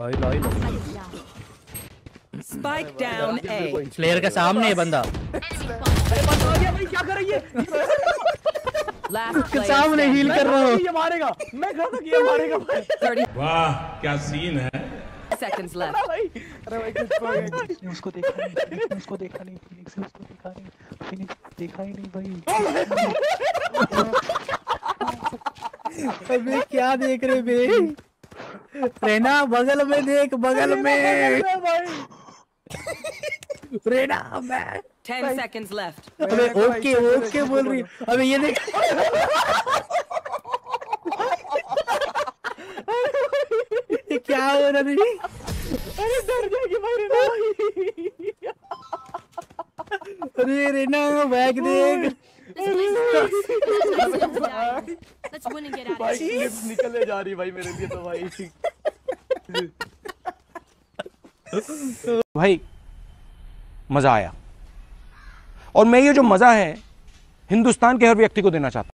भाई भाई Spike down A. Player के सामने है बंदा। अरे बंदा आ गया भाई क्या कर रही है Last के player सामने हील कर रहा हूँ। ये मारेगा। मैं कहा था कि ये मारेगा भाई। वाह क्या सीन है? Seconds left. भाई अरे भाई कुछ तो है। उसको देखा नहीं उसको देखा नहीं फिनिक्स ने उसको देखा नहीं फिनिक्स देखा ही नहीं भाई। अबे क्या देख रहे बे? रेना बगल में देख बगल में रेना मैं। Ten seconds left. अबे ओके ओके बोल रही अबे ये देख। ये क्या हो रहा है? अरे डर जाएगी भाई रेना। अरे रेना बैग देख। Win and get out भाई. क्लिप निकलने जा रही भाई मेरे लिए तो भाई। भाई मज़ा आया। और मैं ये जो मज़ा है हिंदुस्तान के हर व्यक्ति को देना चाहता हूँ।